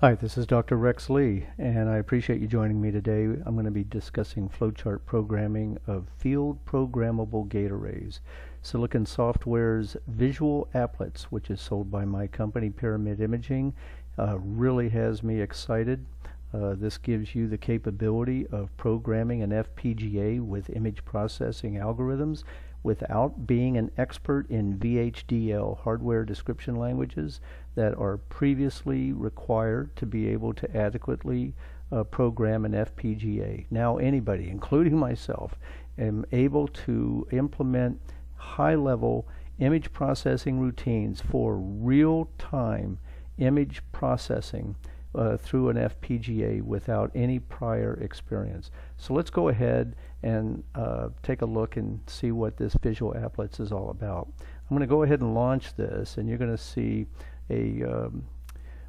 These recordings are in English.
Hi, this is Dr. Rex Lee, and I appreciate you joining me today. I'm going to be discussing flowchart programming of field programmable gate arrays. Silicon Software's Visual Applets, which is sold by my company Pyramid Imaging, uh, really has me excited. Uh, this gives you the capability of programming an FPGA with image processing algorithms without being an expert in VHDL hardware description languages that are previously required to be able to adequately uh, program an FPGA. Now anybody, including myself, am able to implement high-level image processing routines for real-time image processing uh, through an FPGA without any prior experience. So let's go ahead and uh, take a look and see what this Visual Applets is all about. I'm going to go ahead and launch this and you're going to see a um,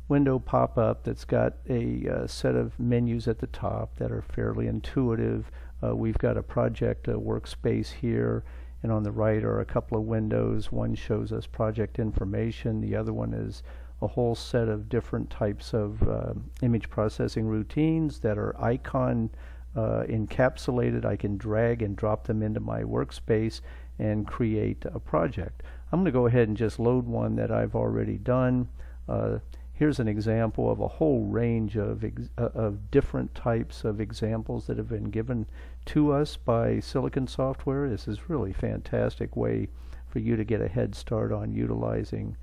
window pop up that's got a uh, set of menus at the top that are fairly intuitive. Uh, we've got a project uh, workspace here and on the right are a couple of windows. One shows us project information, the other one is a whole set of different types of uh, image processing routines that are icon uh, encapsulated. I can drag and drop them into my workspace and create a project. I'm going to go ahead and just load one that I've already done. Uh, here's an example of a whole range of, uh, of different types of examples that have been given to us by Silicon Software. This is really fantastic way for you to get a head start on utilizing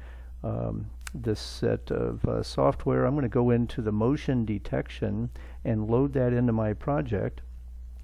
um, this set of uh, software. I'm going to go into the motion detection and load that into my project.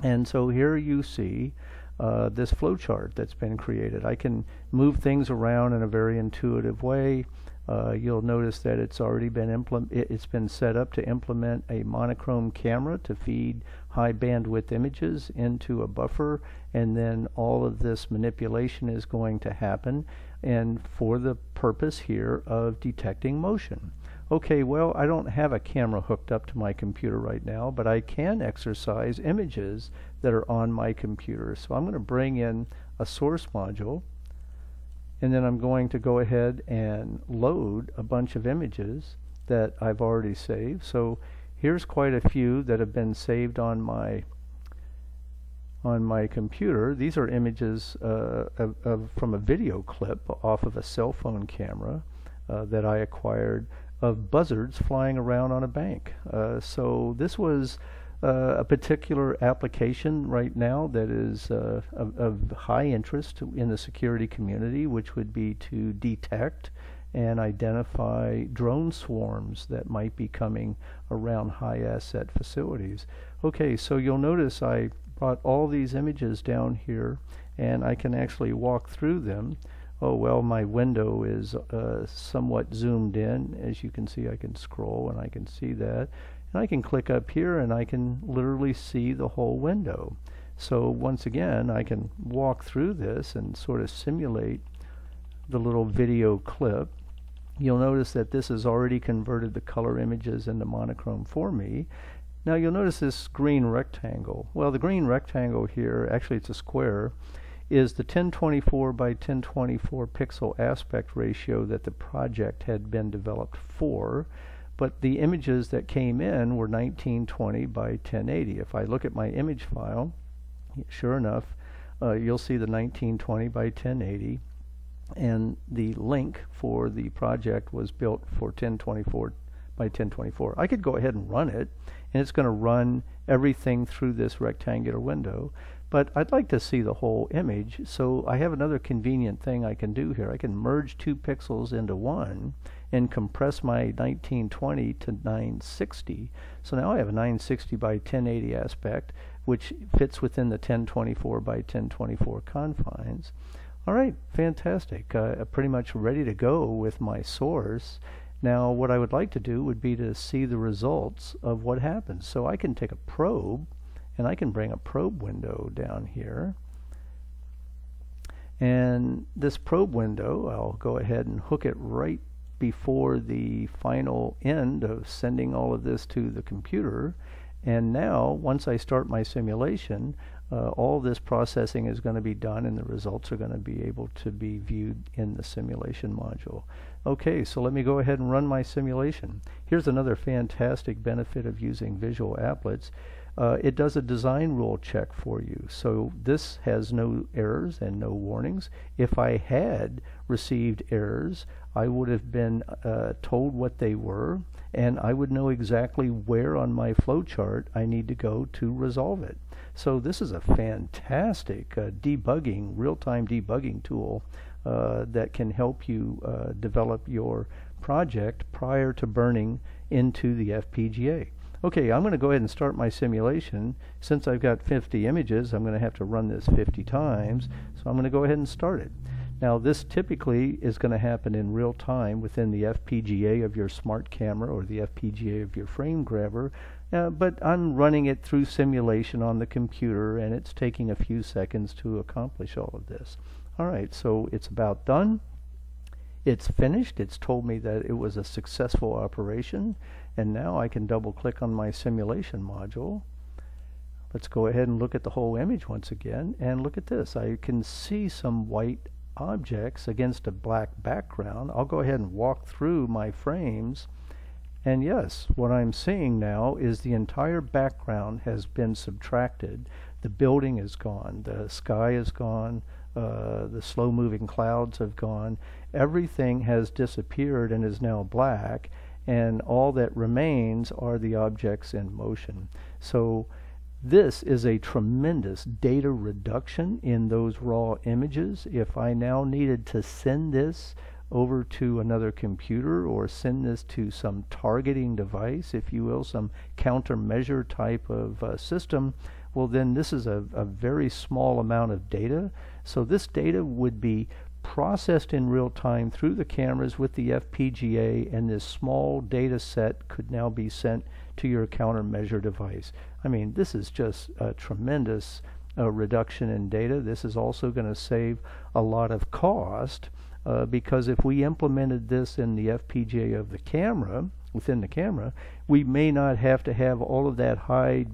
And so here you see uh, this flowchart that's been created. I can move things around in a very intuitive way. Uh, you'll notice that it's already been implement it's been set up to implement a monochrome camera to feed high bandwidth images into a buffer and then all of this manipulation is going to happen and for the purpose here of detecting motion. Okay, well, I don't have a camera hooked up to my computer right now, but I can exercise images that are on my computer. So I'm going to bring in a source module, and then I'm going to go ahead and load a bunch of images that I've already saved. So here's quite a few that have been saved on my on my computer. These are images uh, of, of, from a video clip off of a cell phone camera uh, that I acquired of buzzards flying around on a bank. Uh, so this was uh, a particular application right now that is uh, of, of, high interest in the security community, which would be to detect and identify drone swarms that might be coming around high asset facilities. Okay, so you'll notice I brought all these images down here and I can actually walk through them. Oh well my window is uh, somewhat zoomed in as you can see I can scroll and I can see that and I can click up here and I can literally see the whole window. So once again I can walk through this and sort of simulate the little video clip. You'll notice that this has already converted the color images into monochrome for me now you'll notice this green rectangle. Well, the green rectangle here, actually it's a square, is the 1024 by 1024 pixel aspect ratio that the project had been developed for. But the images that came in were 1920 by 1080. If I look at my image file, sure enough, uh, you'll see the 1920 by 1080 and the link for the project was built for 1024 by 1024. I could go ahead and run it and it's going to run everything through this rectangular window. But I'd like to see the whole image so I have another convenient thing I can do here. I can merge two pixels into one and compress my 1920 to 960 so now I have a 960 by 1080 aspect which fits within the 1024 by 1024 confines. Alright fantastic. Uh, pretty much ready to go with my source now what I would like to do would be to see the results of what happens. So I can take a probe and I can bring a probe window down here. And this probe window, I'll go ahead and hook it right before the final end of sending all of this to the computer. And now, once I start my simulation, uh, all this processing is going to be done and the results are going to be able to be viewed in the simulation module. Okay, so let me go ahead and run my simulation. Here's another fantastic benefit of using Visual Applets. Uh, it does a design rule check for you. So this has no errors and no warnings. If I had received errors, I would have been uh, told what they were and I would know exactly where on my flowchart I need to go to resolve it. So this is a fantastic uh, debugging, real-time debugging tool uh, that can help you uh, develop your project prior to burning into the FPGA. Okay, I'm going to go ahead and start my simulation. Since I've got 50 images, I'm going to have to run this 50 times, so I'm going to go ahead and start it. Now this typically is going to happen in real time within the FPGA of your smart camera or the FPGA of your frame grabber, uh, but I'm running it through simulation on the computer and it's taking a few seconds to accomplish all of this. Alright, so it's about done. It's finished. It's told me that it was a successful operation and now I can double click on my simulation module. Let's go ahead and look at the whole image once again and look at this. I can see some white objects against a black background. I'll go ahead and walk through my frames and yes, what I'm seeing now is the entire background has been subtracted. The building is gone, the sky is gone, uh, the slow moving clouds have gone. Everything has disappeared and is now black and all that remains are the objects in motion. So this is a tremendous data reduction in those raw images. If I now needed to send this over to another computer or send this to some targeting device, if you will, some countermeasure type of uh, system, well then this is a, a very small amount of data. So this data would be processed in real time through the cameras with the FPGA and this small data set could now be sent to your countermeasure device. I mean this is just a tremendous uh, reduction in data. This is also going to save a lot of cost uh, because if we implemented this in the FPGA of the camera, within the camera, we may not have to have all of that high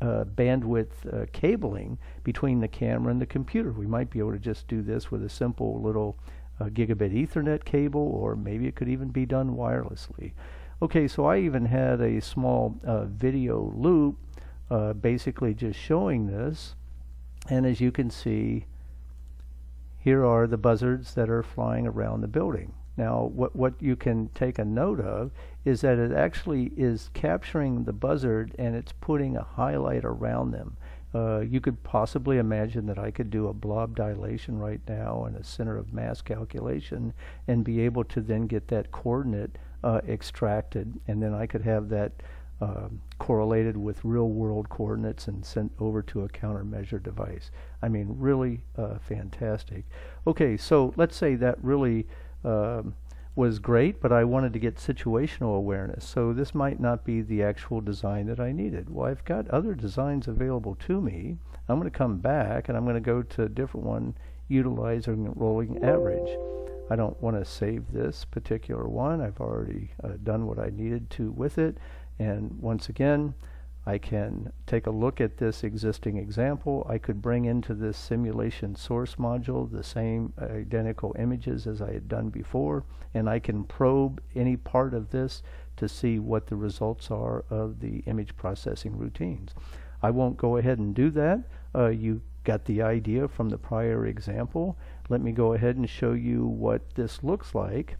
uh, bandwidth uh, cabling between the camera and the computer. We might be able to just do this with a simple little uh, gigabit Ethernet cable, or maybe it could even be done wirelessly. Okay, so I even had a small uh, video loop uh, basically just showing this. And as you can see, here are the buzzards that are flying around the building. Now, what, what you can take a note of is that it actually is capturing the buzzard and it's putting a highlight around them. Uh, you could possibly imagine that I could do a blob dilation right now and a center of mass calculation and be able to then get that coordinate uh, extracted and then I could have that uh, correlated with real world coordinates and sent over to a countermeasure device. I mean really uh, fantastic. Okay so let's say that really um, was great, but I wanted to get situational awareness. So this might not be the actual design that I needed. Well, I've got other designs available to me. I'm going to come back and I'm going to go to a different one utilizing rolling average. I don't want to save this particular one. I've already uh, done what I needed to with it. And once again, I can take a look at this existing example. I could bring into this simulation source module the same identical images as I had done before and I can probe any part of this to see what the results are of the image processing routines. I won't go ahead and do that. Uh, you got the idea from the prior example. Let me go ahead and show you what this looks like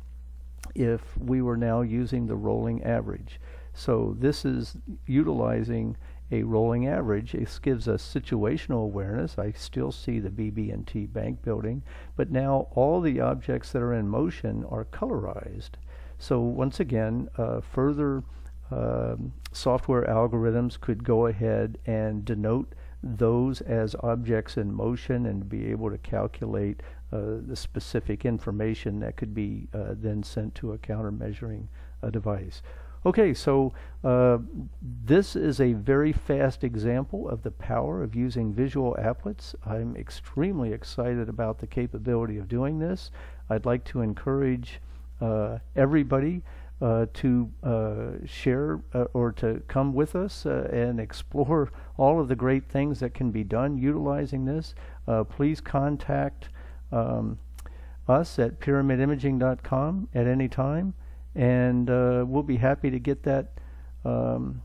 if we were now using the rolling average. So this is utilizing a rolling average. This gives us situational awareness. I still see the BB&T bank building, but now all the objects that are in motion are colorized. So once again, uh, further uh, software algorithms could go ahead and denote those as objects in motion and be able to calculate uh, the specific information that could be uh, then sent to a countermeasuring uh, device. Okay, so uh, this is a very fast example of the power of using visual applets. I'm extremely excited about the capability of doing this. I'd like to encourage uh, everybody uh, to uh, share uh, or to come with us uh, and explore all of the great things that can be done utilizing this, please contact um, us at pyramidimaging.com at any time, and uh, we'll be happy to get that. Um,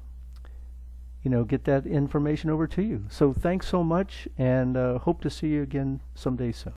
you know, get that information over to you. So thanks so much, and uh, hope to see you again someday soon.